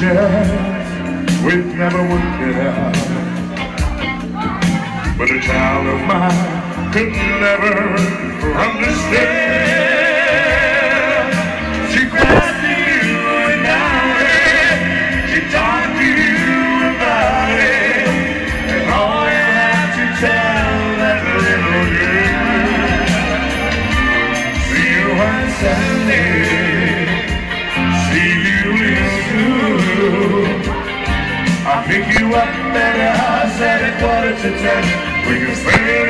we'd never work it out. But a child of mine could never understand. I'll pick you up at the house at a quarter to ten. We can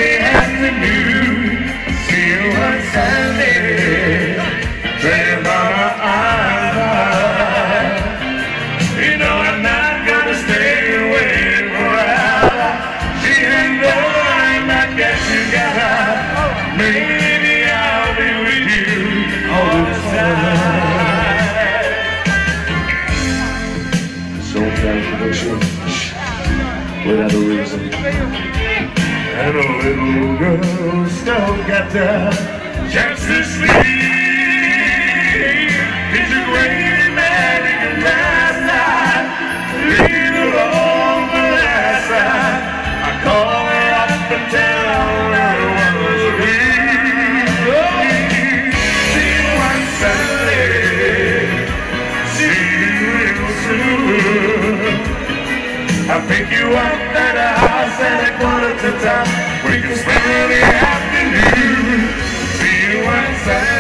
the afternoon. See you on Sunday. Dream about our eyes. You know I'm not gonna stay away forever. She and I might get together. Maybe casual, without a reason. And a little girl still got the chance to sleep. He's a great American bastard. Leave alone the last time. I call her up and tell her at a house. We can spend the afternoon. See you outside.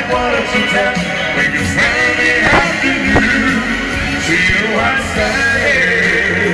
take one or two taps. See you outside.